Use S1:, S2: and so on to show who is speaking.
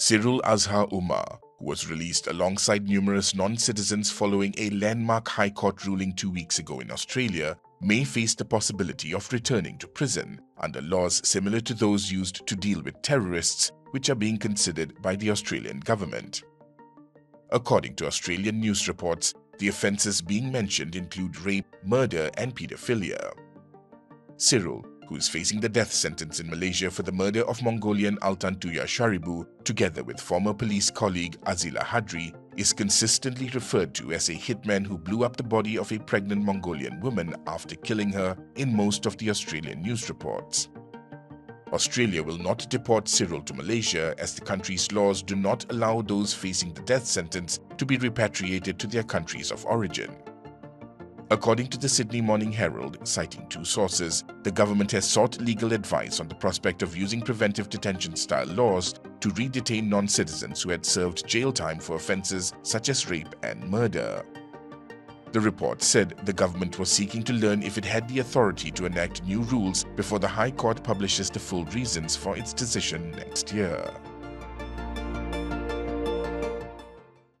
S1: Sirul Azhar Umar, who was released alongside numerous non-citizens following a landmark High Court ruling two weeks ago in Australia, may face the possibility of returning to prison under laws similar to those used to deal with terrorists which are being considered by the Australian government. According to Australian news reports, the offences being mentioned include rape, murder and paedophilia. Sirul, who is facing the death sentence in Malaysia for the murder of Mongolian Altantuya Shaariibuu, together with former police colleague Azilah Hadri, is consistently referred to as a hitman who blew up the body of a pregnant Mongolian woman after killing her in most of the Australian news reports. Australia will not deport Sirul to Malaysia as the country's laws do not allow those facing the death sentence to be repatriated to their countries of origin. According to the Sydney Morning Herald, citing two sources, the government has sought legal advice on the prospect of using preventive detention style laws to re-detain non-citizens who had served jail time for offences such as rape and murder. The report said the government was seeking to learn if it had the authority to enact new rules before the High Court publishes the full reasons for its decision next year.